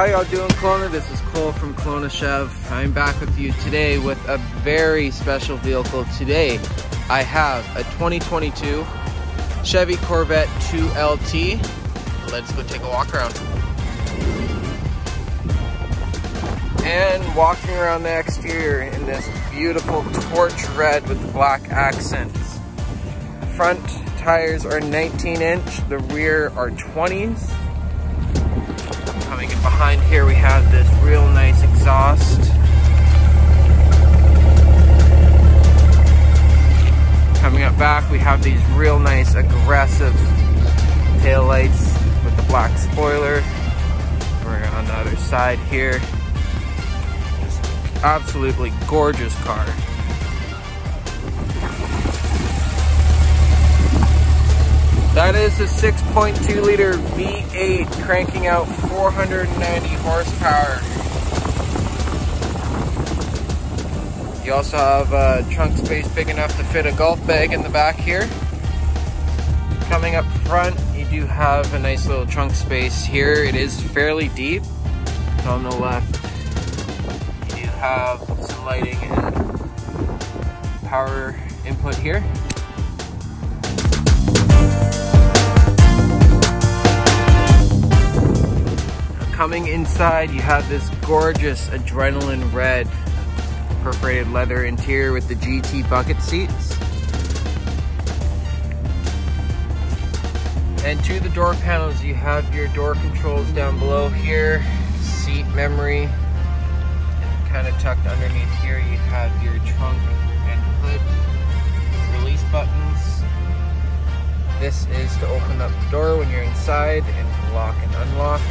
How y'all doing Kelowna? This is Cole from Kelowna Chev. I'm back with you today with a very special vehicle. Today I have a 2022 Chevy Corvette 2LT. Let's go take a walk around. And walking around the exterior in this beautiful torch red with black accents. Front tires are 19 inch, the rear are 20s. Coming in behind here we have this real nice exhaust. Coming up back we have these real nice aggressive tail lights with the black spoiler. We're on the other side here absolutely gorgeous car. That is a 6.2 liter V8 cranking out 490 horsepower. You also have a trunk space big enough to fit a golf bag in the back here. Coming up front, you do have a nice little trunk space here. It is fairly deep. On the left, you have some lighting and power input here. Coming inside, you have this gorgeous adrenaline red perforated leather interior with the GT bucket seats. And to the door panels, you have your door controls down below here, seat memory, and kind of tucked underneath here, you have your trunk and hood release buttons. This is to open up the door when you're inside and lock and unlock.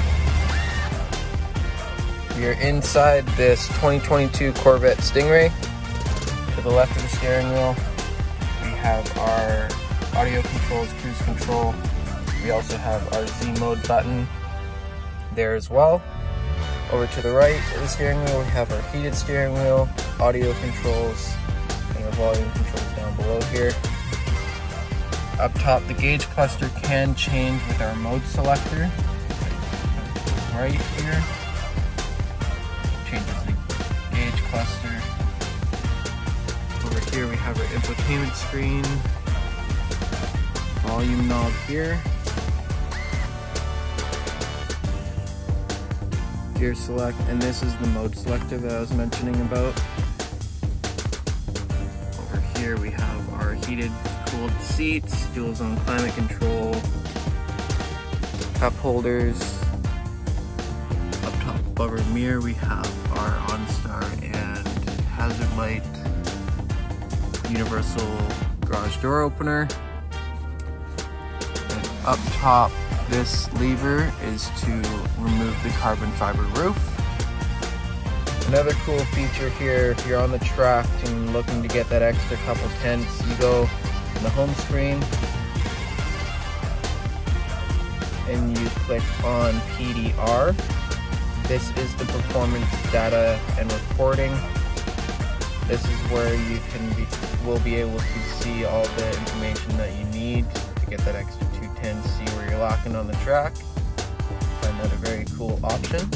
You're inside this 2022 Corvette Stingray. To the left of the steering wheel, we have our audio controls, cruise control. We also have our Z mode button there as well. Over to the right of the steering wheel, we have our heated steering wheel, audio controls, and our volume controls down below here. Up top, the gauge cluster can change with our mode selector. Right here, gauge cluster. Over here, we have our infotainment screen, volume knob here, gear select, and this is the mode selector that I was mentioning about. Over here we have our heated cooled seats, dual zone climate control, cup holders. Above our mirror we have our OnStar and hazard light universal garage door opener. And up top this lever is to remove the carbon fiber roof. Another cool feature here, if you're on the track and looking to get that extra couple tenths, you go in the home screen and you click on PDR. This is the performance data and reporting. This is where you can be, will be able to see all the information that you need to get that extra 210, see where you're locking on the track. Find that a very cool option.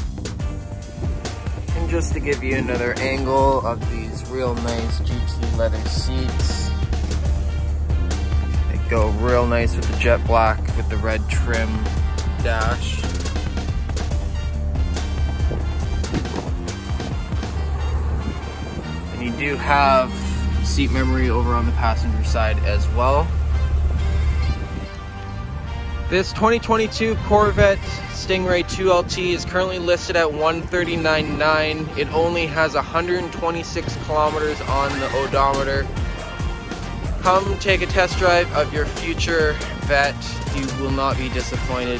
And just to give you another angle of these real nice GT leather seats. They go real nice with the jet black with the red trim dash. Do have seat memory over on the passenger side as well. This 2022 Corvette Stingray 2LT is currently listed at 139.9. It only has 126 kilometers on the odometer. Come take a test drive of your future Vette. You will not be disappointed.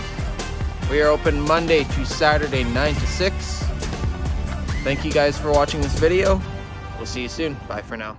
We are open Monday to Saturday 9 to 6. Thank you guys for watching this video. We'll see you soon. Bye for now.